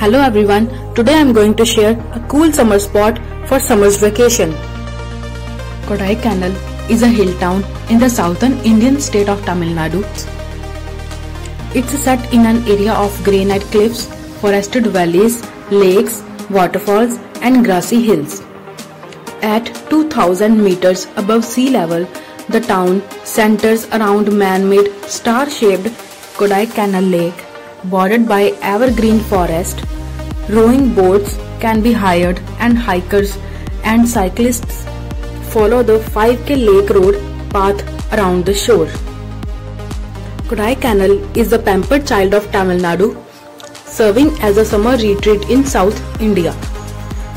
Hello everyone, today I am going to share a cool summer spot for summer's vacation. Kodaikanal is a hill town in the southern Indian state of Tamil Nadu. It's set in an area of granite cliffs, forested valleys, lakes, waterfalls and grassy hills. At 2000 meters above sea level, the town centers around man-made star-shaped Kodaikanal Lake bordered by evergreen forest. Rowing boats can be hired and hikers and cyclists follow the 5k lake road path around the shore. Kodaikanal is the pampered child of Tamil Nadu, serving as a summer retreat in South India.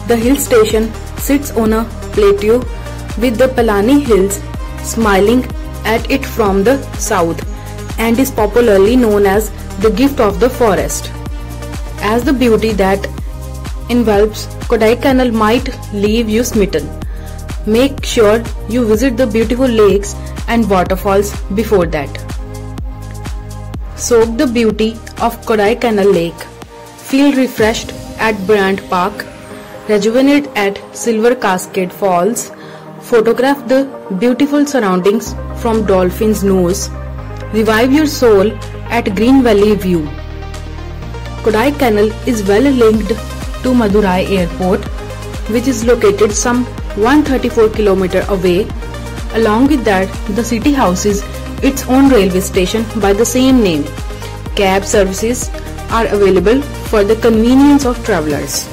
The hill station sits on a plateau with the Palani Hills smiling at it from the south and is popularly known as the gift of the forest. As the beauty that envelops Kodaikanal might leave you smitten. Make sure you visit the beautiful lakes and waterfalls before that. Soak the beauty of Kodaikanal Lake. Feel refreshed at Bryant Park. Rejuvenate at Silver Cascade Falls. Photograph the beautiful surroundings from Dolphin's Nose. Revive your soul at Green Valley View. Kodaikanal is well linked to Madurai Airport, which is located some 134 km away. Along with that, the city houses its own railway station by the same name. Cab services are available for the convenience of travelers.